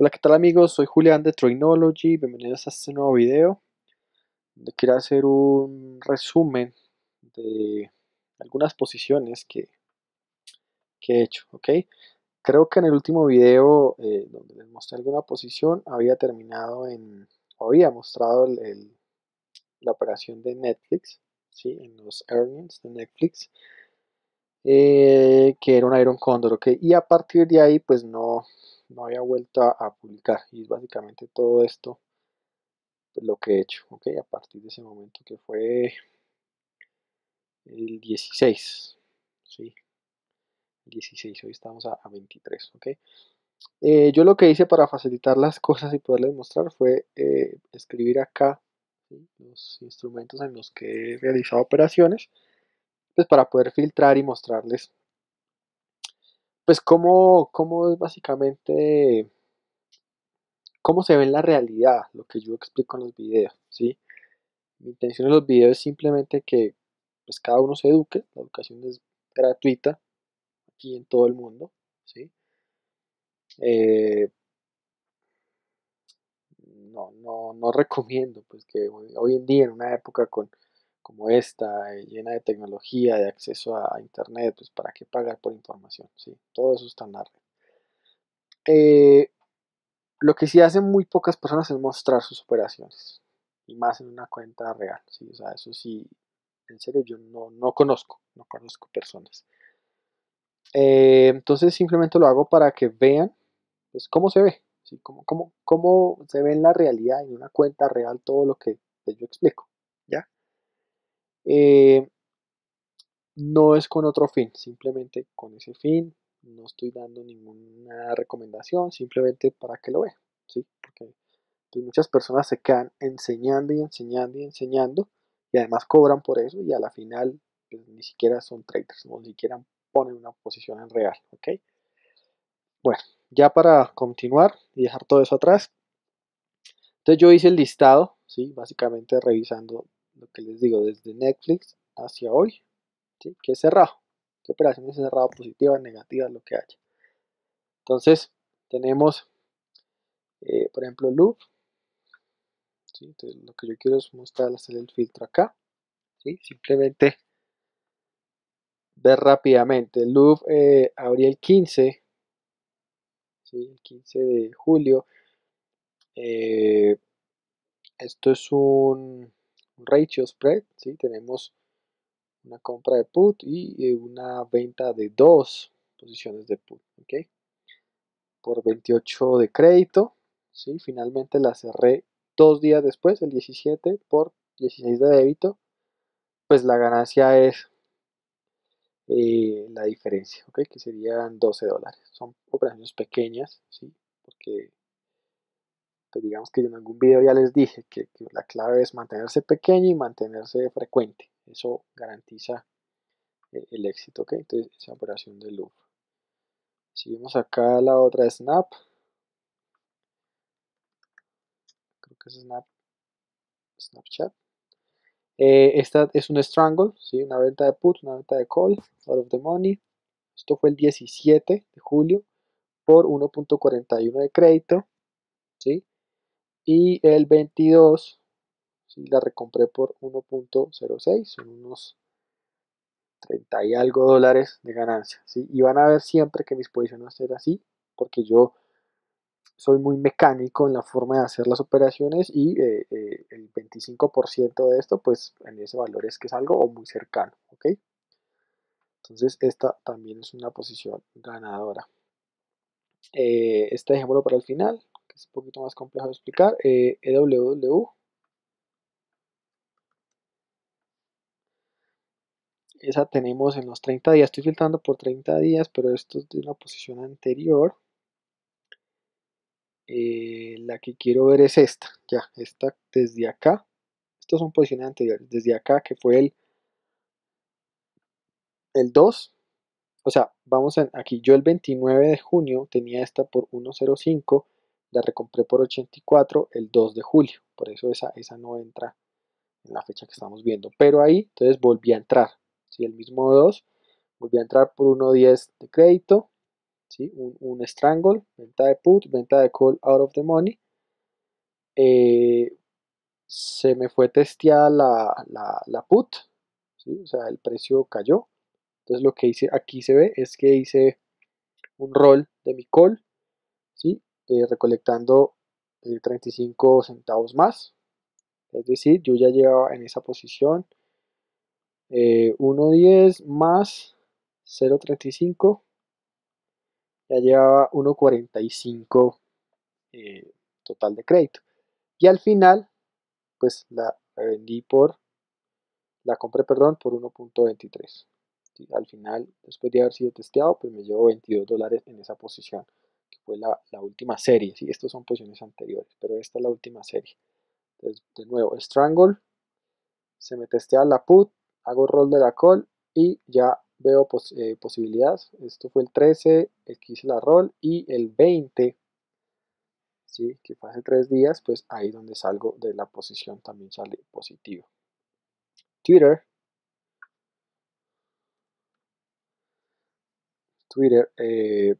Hola, ¿qué tal amigos? Soy Julián de Trinology, bienvenidos a este nuevo video donde quiero hacer un resumen de algunas posiciones que, que he hecho, ¿ok? Creo que en el último video eh, donde les mostré alguna posición había terminado en, o había mostrado el, la operación de Netflix, ¿sí? En los earnings de Netflix, eh, que era un Iron Condor, ¿ok? Y a partir de ahí pues no, no había vuelto a, publicar. Y es básicamente todo esto pues, lo que he hecho, ok, a partir de ese momento que fue el 16, sí, 16, hoy estamos a, 23, ok. Eh, yo lo que hice para facilitar las cosas y poderles mostrar fue eh, escribir acá los instrumentos en los que he realizado operaciones, pues para poder filtrar y mostrarles pues cómo, cómo es básicamente, cómo se ve en la realidad lo que yo explico en los videos, ¿sí? Mi intención en los videos es simplemente que pues cada uno se eduque, la educación es gratuita aquí en todo el mundo, ¿sí? Eh, no, no, no recomiendo pues que hoy en día en una época con como esta, eh, llena de tecnología, de acceso a, internet, pues para qué pagar por información, ¿sí? Todo eso está en la red. Eh, lo que sí hacen muy pocas personas es mostrar sus operaciones, y más en una cuenta real, ¿sí? O sea, eso sí, en serio, yo no, no conozco, no conozco personas. Eh, entonces simplemente lo hago para que vean pues, cómo se ve, ¿sí? cómo, cómo, cómo se ve en la realidad, en una cuenta real, todo lo que yo explico. Eh, no es con otro fin, simplemente con ese fin. No estoy dando ninguna recomendación, simplemente para que lo vean, ¿sí? Porque pues, muchas personas se quedan enseñando y enseñando y enseñando y además cobran por eso y a la final pues, ni siquiera son traders, ni siquiera ponen una posición en real. Bueno, ya para continuar y dejar todo eso atrás, entonces yo hice el listado, ¿sí? Básicamente revisando lo que les digo, desde Netflix hacia hoy, ¿sí? que es cerrado. ¿Qué operación es cerrado? Positiva, negativa, lo que haya. Entonces, tenemos, eh, por ejemplo, loop. lo que yo quiero es mostrar, hacer el filtro acá. ¿sí? Simplemente ver rápidamente. Loop eh, el 15, ¿sí? el 15 de julio. Eh, esto es un ratio spread, ¿sí? tenemos una compra de put y una venta de dos posiciones de put, ¿ok? Por 28 de crédito, ¿sí? Finalmente la cerré dos días después, el 17 por 16 de débito, pues la ganancia es eh, la diferencia, ¿ok? Que serían 12 dólares. Son operaciones pequeñas, ¿sí? Porque pues digamos que en algún video ya les dije que, la clave es mantenerse pequeño y mantenerse frecuente. Eso garantiza eh, el éxito, ¿ok? Entonces, esa operación de loop. Si vemos acá la otra snap, creo que es snap, Snapchat. Eh, esta es un strangle, ¿sí? una venta de put, una venta de call, out of the money. Esto fue el 17 de julio por 1.41 de crédito. ¿sí? Y el 22 si la recompré por 1.06 son unos 30 y algo dólares de ganancia ¿sí? y van a ver siempre que mis posiciones ser así porque yo soy muy mecánico en la forma de hacer las operaciones y eh, eh, el 25% de esto pues en ese valor es que es algo o muy cercano ok entonces esta también es una posición ganadora. Eh, este dejémoslo para el final es un poquito más complejo de explicar, EWW. Eh, e Esa tenemos en los 30 días, estoy filtrando por 30 días, pero esto es de una posición anterior. Eh, la que quiero ver es esta, ya, esta desde acá. Estas son posiciones anteriores, desde acá que fue el, el 2. O sea, vamos aquí, yo el 29 de junio tenía esta por 1.05 la recompré por 84 el 2 de julio, por eso esa, esa no entra en la fecha que estamos viendo, pero ahí entonces volví a entrar, si el mismo 2, volví a entrar por 1.10 de crédito, ¿sí? un, strangle, venta de put, venta de call out of the money. Eh, se me fue testeada la, la, put, ¿sí? o sea, el precio cayó. Entonces lo que hice aquí se ve es que hice un roll de mi call, ¿sí? Eh, recolectando 35 centavos más. Es decir, yo ya llevaba en esa posición 1.10 más 0.35 ya llevaba 1.45 eh, total de crédito. Y al final, pues la vendí por, la compré, perdón, por 1.23. al final, después de haber sido testeado, pues me llevo 22 dólares en esa posición, fue la, última serie. ¿sí? Estos son posiciones anteriores, pero esta es la última serie. Entonces, de nuevo, Strangle, se me testea la put, hago roll de la call y ya veo eh, posibilidades. Esto fue el 13, el que hice la roll y el 20, ¿sí? que fue hace tres días, pues ahí donde salgo de la posición también sale positivo. Twitter. Twitter. Eh,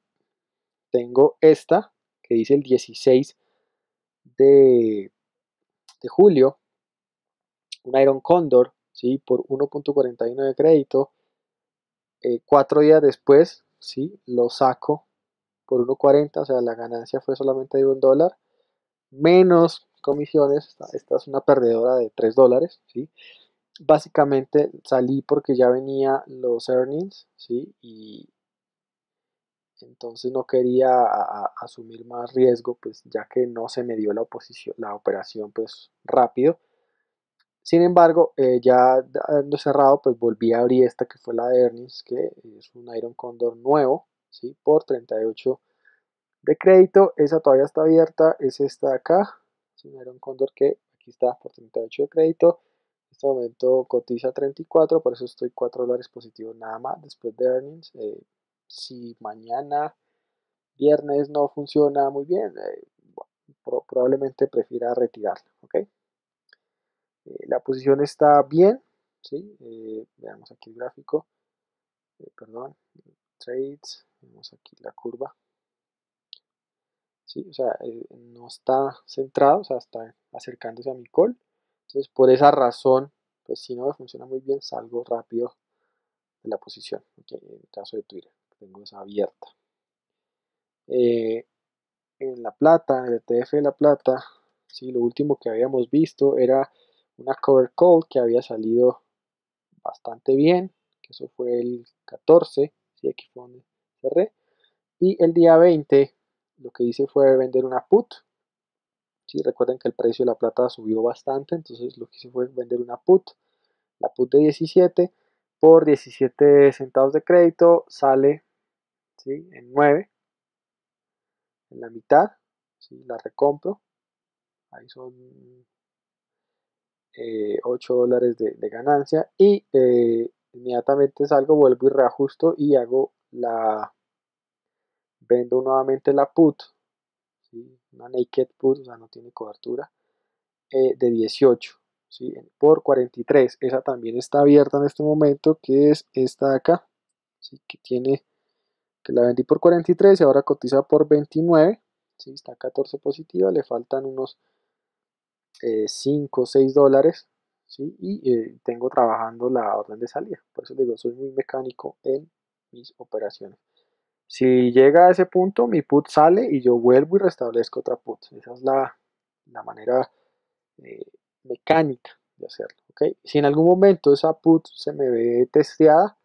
tengo esta que dice el 16 de, de julio. Un Iron Condor, ¿sí? Por 1.41 de crédito eh, cuatro días después, ¿sí? lo saco por 1.40, o sea, la ganancia fue solamente de un dólar, menos comisiones, esta, es una perdedora de 3 dólares, ¿sí? Básicamente salí porque ya venía los earnings, ¿sí? Y entonces no quería asumir más riesgo, pues ya que no se me dio la, oposición, la operación pues rápido. Sin embargo, eh, ya habiendo cerrado, pues volví a abrir esta que fue la de Earnings, que es un Iron Condor nuevo, ¿sí? Por 38 de crédito. Esa todavía está abierta, es esta de acá. Es un Iron Condor que aquí está por 38 de crédito. En este momento cotiza 34, por eso estoy 4 dólares positivos nada más después de Earnings. Eh, si mañana, viernes, no funciona muy bien, eh, probablemente prefiera retirarlo, ¿ok? Eh, la posición está bien, ¿sí? Eh, veamos aquí el gráfico, perdón, trades, vemos aquí la curva, ¿sí? O sea, no está centrado, o sea, está acercándose a mi call, entonces por esa razón, pues si no me funciona muy bien, salgo rápido de la posición, en el caso de Twitter, tengo esa abierta. en la plata, en el ETF de la plata, sí, lo último que habíamos visto era una cover call que había salido bastante bien, que eso fue el 14, ¿sí? aquí fue donde cerré, y el día 20 lo que hice fue vender una put, ¿sí? recuerden que el precio de la plata subió bastante, entonces lo que hice fue vender una put, la put de 17 por 17 centavos de crédito sale ¿sí? en 9, en la mitad, ¿sí? la recompro, ahí son 8 eh, dólares de, ganancia y eh, inmediatamente salgo, vuelvo y reajusto y hago la vendo nuevamente la put una naked put, o sea no tiene cobertura eh, de 18 ¿sí? por 43 esa también está abierta en este momento que es esta de acá que tiene la vendí por 43 y ahora cotiza por 29 ¿sí? está 14 positiva le faltan unos 5 o 6 dólares ¿sí? y eh, tengo trabajando la orden de salida. Por eso digo, soy muy mecánico en mis operaciones. Si llega a ese punto, mi put sale y yo vuelvo y restablezco otra put. Esa es la, la manera eh, mecánica de hacerlo. ¿okay? Si en algún momento esa put se me ve testeada,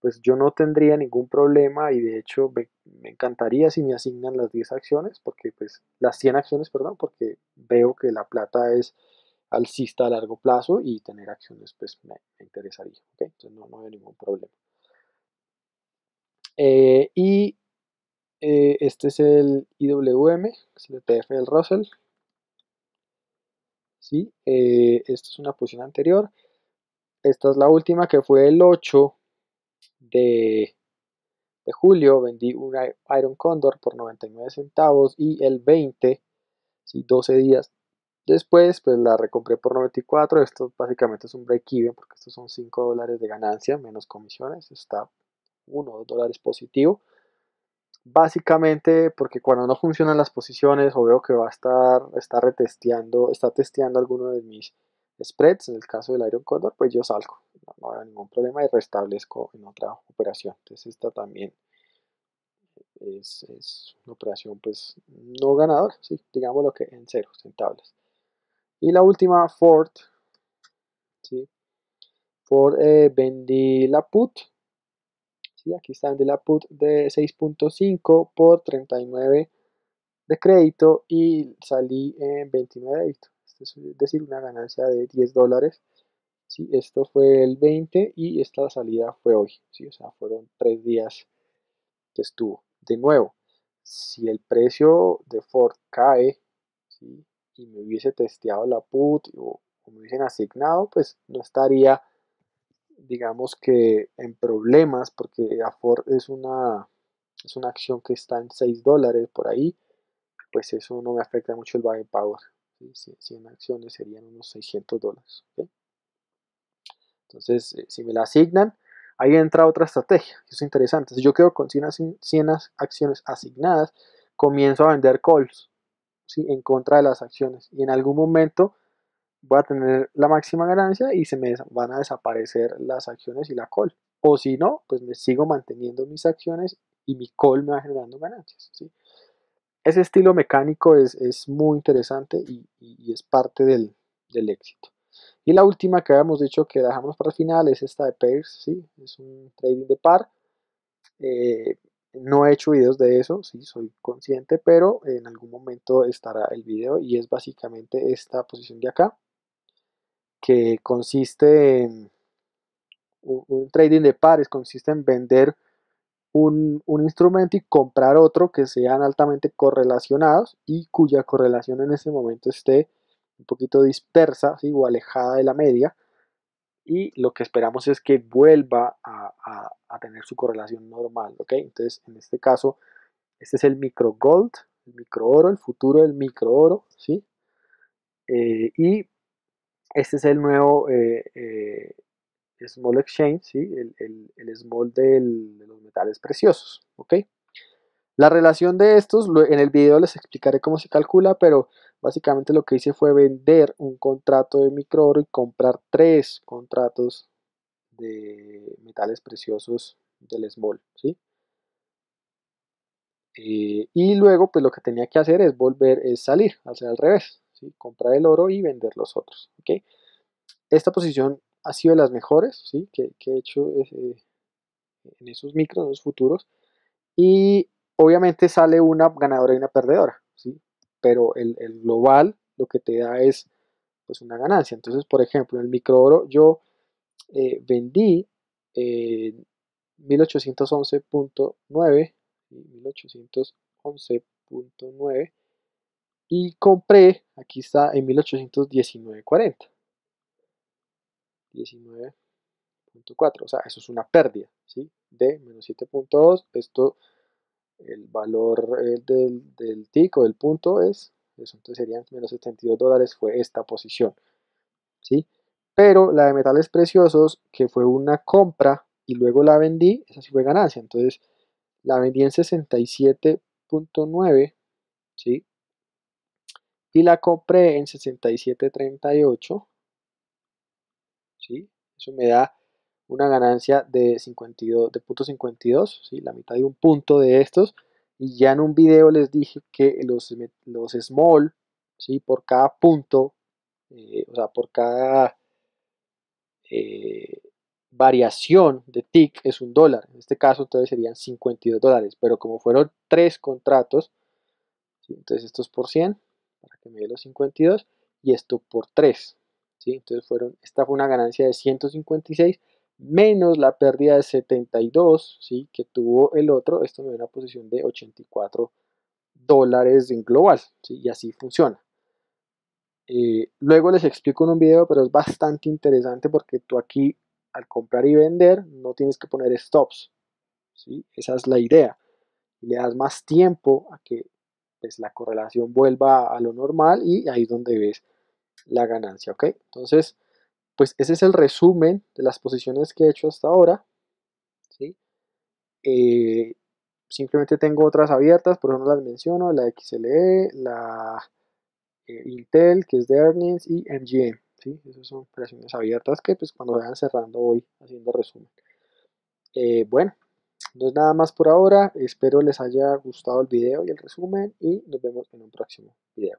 pues yo no tendría ningún problema y de hecho me, encantaría si me asignan las 10 acciones, porque pues las 100 acciones, perdón, porque veo que la plata es alcista a largo plazo y tener acciones pues me, interesaría, ¿ok? Entonces no, no hay ningún problema. Eh, y eh, este es el IWM, es el ETF del Russell. ¿Sí? Eh, esta es una posición anterior. Esta es la última que fue el 8 de, julio vendí un Iron Condor por 99 centavos y el 20, si 12 días después, pues la recompré por 94. Esto básicamente es un break-even porque estos son 5 dólares de ganancia menos comisiones. Está 1 o 2 dólares positivo. Básicamente porque cuando no funcionan las posiciones o veo que va a estar, está retesteando, está testeando alguno de mis spreads, en el caso del Iron Condor, pues yo salgo, no, hay ningún problema y restablezco en otra operación. Entonces esta también es, una operación pues no ganadora, ¿sí? digamos lo que en cero centavos. Y la última, Ford, ¿sí? Ford eh, vendí la put aquí está de la put de 6.5 por 39 de crédito y salí en 29 de débito. es decir, una ganancia de 10 dólares. ¿Sí? Esto fue el 20 y esta salida fue hoy. ¿sí? O sea, fueron 3 días que estuvo. De nuevo, si el precio de Ford cae y me hubiese testeado la put o, me hubiesen asignado, pues no estaría digamos que en problemas, porque Afor es una, es una acción que está en 6 dólares por ahí, pues eso no me afecta mucho el buying power. Si 100 acciones serían unos 600 dólares. Entonces, eh, si me la asignan, ahí entra otra estrategia. Eso es interesante. Si yo quedo con 100, 100 acciones asignadas, comienzo a vender calls en contra de las acciones. Y en algún momento voy a tener la máxima ganancia y se me van a desaparecer las acciones y la call. O si no, pues me sigo manteniendo mis acciones y mi call me va generando ganancias. Ese estilo mecánico es, muy interesante y, es parte del, éxito. Y la última que habíamos dicho que dejamos para el final es esta de Pairs, ¿sí? es un trading de par. Eh, no he hecho videos de eso, sí, soy consciente, pero en algún momento estará el video y es básicamente esta posición de acá que consiste en un, trading de pares, consiste en vender un, instrumento y comprar otro que sean altamente correlacionados y cuya correlación en ese momento esté un poquito dispersa o alejada de la media y lo que esperamos es que vuelva a, tener su correlación normal, ¿ok? Entonces, en este caso, este es el micro gold, el micro oro, el futuro del micro oro, ¿sí? Eh, y este es el nuevo eh, eh, Small Exchange, ¿sí? el, el, Small de los metales preciosos. ¿ok? La relación de estos, en el video les explicaré cómo se calcula, pero básicamente lo que hice fue vender un contrato de micro oro y comprar tres contratos de metales preciosos del Small. Eh, y luego, pues lo que tenía que hacer es volver, es salir, hacer al revés comprar el oro y vender los otros. Esta posición ha sido de las mejores ¿sí? que, he hecho eh, en esos micros, en los futuros. Y obviamente sale una ganadora y una perdedora, ¿sí? Pero el, global lo que te da es pues, una ganancia. Entonces, por ejemplo, en el micro oro yo eh, vendí 1811.9 1811.9 y compré, aquí está, en 1819.40. 19.4, o sea, eso es una pérdida, ¿sí? De menos 7.2, esto, el valor eh, del, del o del punto es, eso, entonces serían menos 72 dólares, fue esta posición, ¿sí? Pero la de metales preciosos, que fue una compra y luego la vendí, esa sí fue ganancia, entonces la vendí en 67.9, ¿sí? y la compré en 67.38 ¿sí? eso me da una ganancia de 52 de punto 52 ¿sí? la mitad de un punto de estos y ya en un video les dije que los, los small ¿sí? por cada punto eh, o sea por cada eh, variación de TIC es un dólar en este caso entonces serían 52 dólares pero como fueron tres contratos entonces esto es por 100 para que me dé los 52 y esto por 3. ¿sí? Entonces fueron, esta fue una ganancia de 156 menos la pérdida de 72 ¿sí? que tuvo el otro. Esto me da una posición de 84 dólares en global ¿sí? y así funciona. Eh, luego les explico en un video, pero es bastante interesante porque tú aquí al comprar y vender no tienes que poner stops. ¿sí? Esa es la idea. Le das más tiempo a que pues la correlación vuelva a lo normal y ahí es donde ves la ganancia, ¿ok? Entonces, pues ese es el resumen de las posiciones que he hecho hasta ahora, ¿sí? Eh, simplemente tengo otras abiertas, por eso no las menciono, la XLE, la eh, Intel, que es de earnings, y MGM, ¿sí? Esas son operaciones abiertas que pues cuando vayan cerrando voy haciendo resumen. Eh, bueno, no es nada más por ahora, espero les haya gustado el video y el resumen y nos vemos en un próximo video.